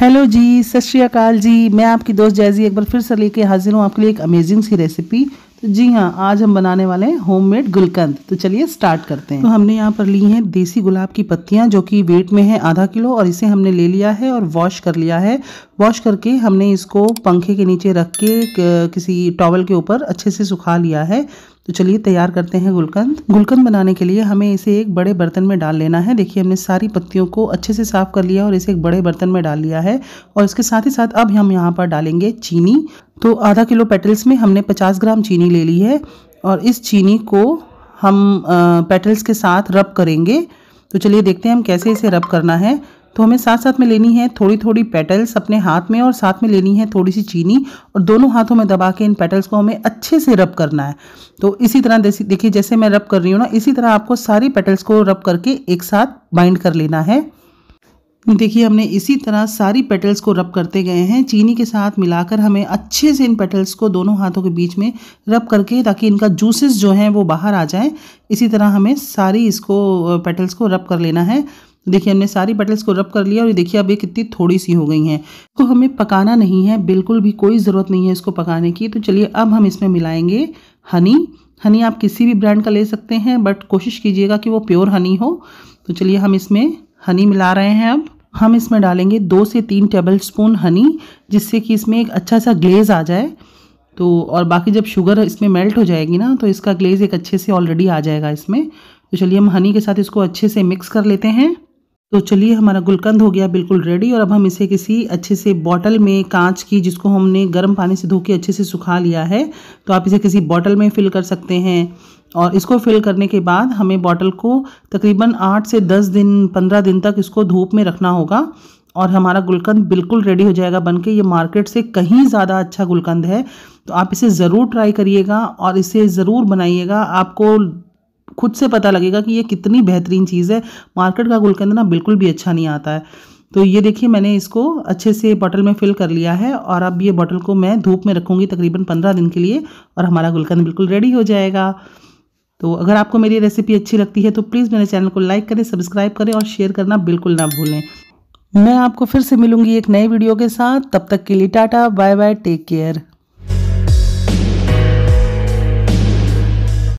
Hello जी, सत श्री अकाल जी। मैं आपकी दोस्त जैजी एक बार फिर से लेके हाजिर हूँ आपके लिए एक अमेजिंग सी रेसिपी तो जी हाँ आज हम बनाने वाले हैं होममेड गुलकंद। तो चलिए स्टार्ट करते हैं। तो हमने यहाँ पर ली हैं देसी गुलाब की पत्तियाँ, जो कि वेट में है आधा किलो, और इसे हमने ले लिया है और वॉश कर लिया है। वॉश करके हमने इसको पंखे के नीचे रख के किसी टॉवल के ऊपर अच्छे से सुखा लिया है। तो चलिए तैयार करते हैं गुलकंद। गुलकंद बनाने के लिए हमें इसे एक बड़े बर्तन में डाल लेना है। देखिए, हमने सारी पत्तियों को अच्छे से साफ़ कर लिया और इसे एक बड़े बर्तन में डाल लिया है और इसके साथ ही साथ अब हम यहाँ पर डालेंगे चीनी। तो आधा किलो पेटल्स में हमने पचास ग्राम चीनी ले ली है और इस चीनी को हम पेटल्स के साथ रब करेंगे। तो चलिए देखते हैं हम कैसे इसे रब करना है। तो हमें साथ साथ में लेनी है थोड़ी थोड़ी पेटल्स अपने हाथ में और साथ में लेनी है थोड़ी सी चीनी और दोनों हाथों में दबा के इन पेटल्स को हमें अच्छे से रब करना है। तो इसी तरह देखिए जैसे मैं रब कर रही हूँ ना, इसी तरह आपको सारी पेटल्स को रब करके एक साथ बाइंड कर लेना है। देखिए हमने इसी तरह सारी पेटल्स को रब करते गए हैं। चीनी के साथ मिलाकर हमें अच्छे से इन पेटल्स को दोनों हाथों के बीच में रब करके ताकि इनका जूसेस जो हैं वो बाहर आ जाएँ। इसी तरह हमें सारी इसको पेटल्स को रब कर लेना है। देखिए, हमने सारी पेटल्स को रब कर लिया और ये देखिए, अब ये कितनी थोड़ी सी हो गई हैं। तो हमें पकाना नहीं है, बिल्कुल भी कोई ज़रूरत नहीं है इसको पकाने की। तो चलिए, अब हम इसमें मिलाएँगे हनी हनी आप किसी भी ब्रांड का ले सकते हैं बट कोशिश कीजिएगा कि वो प्योर हनी हो। तो चलिए, हम इसमें हनी मिला रहे हैं अब। हम इसमें डालेंगे दो से तीन टेबल स्पून हनी जिससे कि इसमें एक अच्छा सा ग्लेज़ आ जाए। तो और बाकी जब शुगर इसमें मेल्ट हो जाएगी ना तो इसका ग्लेज़ एक अच्छे से ऑलरेडी आ जाएगा इसमें। तो चलिए, हम हनी के साथ इसको अच्छे से मिक्स कर लेते हैं। तो चलिए हमारा गुलकंद हो गया बिल्कुल रेडी और अब हम इसे किसी अच्छे से बॉटल में कांच की जिसको हमने गर्म पानी से धो के अच्छे से सुखा लिया है तो आप इसे किसी बॉटल में फिल कर सकते हैं। और इसको फिल करने के बाद हमें बॉटल को तकरीबन आठ से दस दिन, पंद्रह दिन तक इसको धूप में रखना होगा और हमारा गुलकंद बिल्कुल रेडी हो जाएगा बनके। ये मार्केट से कहीं ज़्यादा अच्छा गुलकंद है तो आप इसे ज़रूर ट्राई करिएगा और इसे ज़रूर बनाइएगा। आपको खुद से पता लगेगा कि ये कितनी बेहतरीन चीज़ है। मार्केट का गुलकंद ना बिल्कुल भी अच्छा नहीं आता है। तो ये देखिए, मैंने इसको अच्छे से बॉटल में फिल कर लिया है और अब ये बॉटल को मैं धूप में रखूँगी तकरीबन पंद्रह दिन के लिए और हमारा गुलकंद बिल्कुल रेडी हो जाएगा। तो अगर आपको मेरी रेसिपी अच्छी लगती है तो प्लीज़ मेरे चैनल को लाइक करें, सब्सक्राइब करें और शेयर करना बिल्कुल ना भूलें। मैं आपको फिर से मिलूँगी एक नए वीडियो के साथ। तब तक के लिए tata, bye bye, take care.